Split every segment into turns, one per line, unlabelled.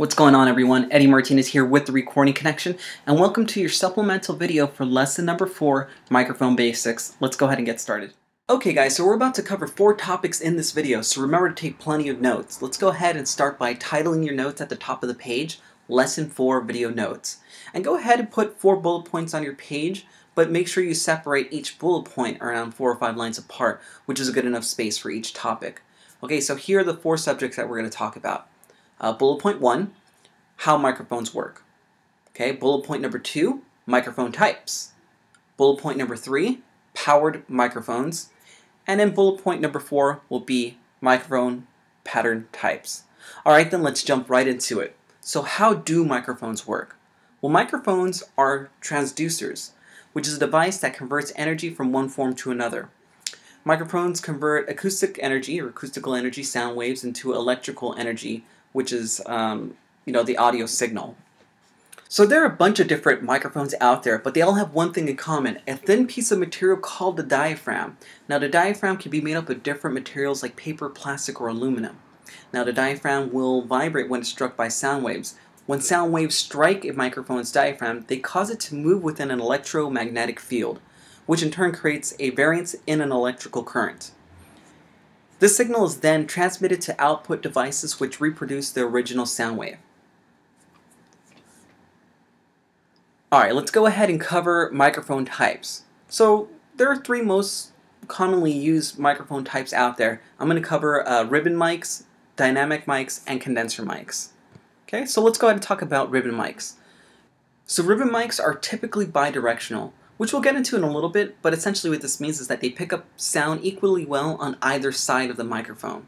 What's going on everyone? Eddie Martinez here with the Recording Connection and welcome to your supplemental video for lesson number 4, Microphone Basics. Let's go ahead and get started. Okay guys, so we're about to cover four topics in this video, so remember to take plenty of notes. Let's go ahead and start by titling your notes at the top of the page, Lesson 4 Video Notes. And go ahead and put four bullet points on your page, but make sure you separate each bullet point around four or five lines apart, which is a good enough space for each topic. Okay, so here are the four subjects that we're going to talk about. Uh, bullet point one, how microphones work. Okay, bullet point number two, microphone types. Bullet point number three, powered microphones. And then bullet point number four will be microphone pattern types. All right, then let's jump right into it. So how do microphones work? Well, microphones are transducers, which is a device that converts energy from one form to another. Microphones convert acoustic energy or acoustical energy, sound waves, into electrical energy, which is um, you know the audio signal. So there are a bunch of different microphones out there, but they all have one thing in common, a thin piece of material called the diaphragm. Now the diaphragm can be made up of different materials like paper, plastic, or aluminum. Now the diaphragm will vibrate when it's struck by sound waves. When sound waves strike a microphone's diaphragm, they cause it to move within an electromagnetic field, which in turn creates a variance in an electrical current. This signal is then transmitted to output devices which reproduce the original sound wave. Alright, let's go ahead and cover microphone types. So there are three most commonly used microphone types out there. I'm going to cover uh, ribbon mics, dynamic mics, and condenser mics. Okay, so let's go ahead and talk about ribbon mics. So ribbon mics are typically bidirectional which we'll get into in a little bit, but essentially what this means is that they pick up sound equally well on either side of the microphone.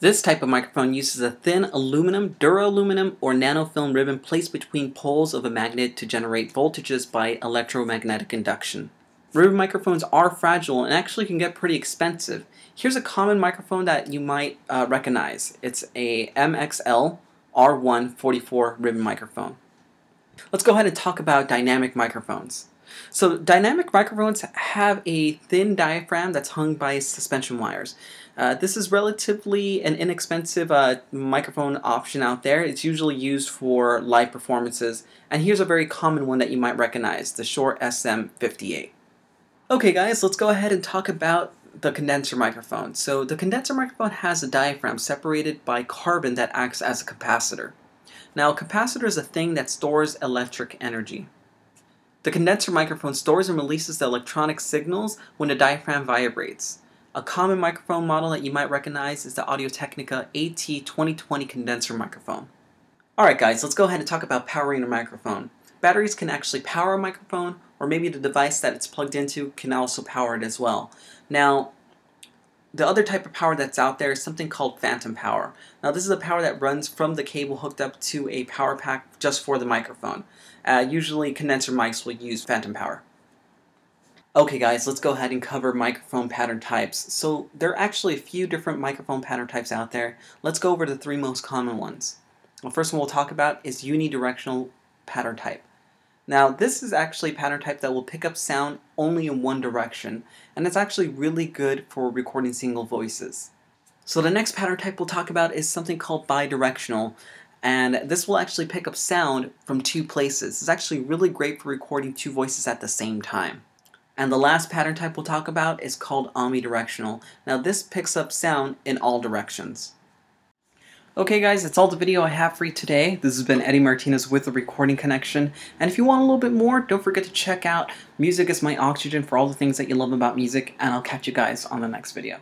This type of microphone uses a thin aluminum, duraluminum, or nanofilm ribbon placed between poles of a magnet to generate voltages by electromagnetic induction. Ribbon microphones are fragile and actually can get pretty expensive. Here's a common microphone that you might uh, recognize. It's a MXL R144 ribbon microphone. Let's go ahead and talk about dynamic microphones. So dynamic microphones have a thin diaphragm that's hung by suspension wires. Uh, this is relatively an inexpensive uh, microphone option out there. It's usually used for live performances, and here's a very common one that you might recognize, the Shure SM58. Okay guys, let's go ahead and talk about the condenser microphone. So the condenser microphone has a diaphragm separated by carbon that acts as a capacitor. Now, a capacitor is a thing that stores electric energy. The condenser microphone stores and releases the electronic signals when the diaphragm vibrates. A common microphone model that you might recognize is the Audio-Technica AT2020 condenser microphone. Alright guys, let's go ahead and talk about powering a microphone. Batteries can actually power a microphone, or maybe the device that it's plugged into can also power it as well. Now, the other type of power that's out there is something called phantom power. Now this is a power that runs from the cable hooked up to a power pack just for the microphone. Uh, usually condenser mics will use phantom power. Okay guys, let's go ahead and cover microphone pattern types. So there are actually a few different microphone pattern types out there. Let's go over the three most common ones. The first one we'll talk about is unidirectional pattern type. Now this is actually a pattern type that will pick up sound only in one direction, and it's actually really good for recording single voices. So the next pattern type we'll talk about is something called bidirectional, and this will actually pick up sound from two places. It's actually really great for recording two voices at the same time. And the last pattern type we'll talk about is called omnidirectional. Now this picks up sound in all directions. Okay guys, that's all the video I have for you today. This has been Eddie Martinez with The Recording Connection. And if you want a little bit more, don't forget to check out Music is My Oxygen for all the things that you love about music. And I'll catch you guys on the next video.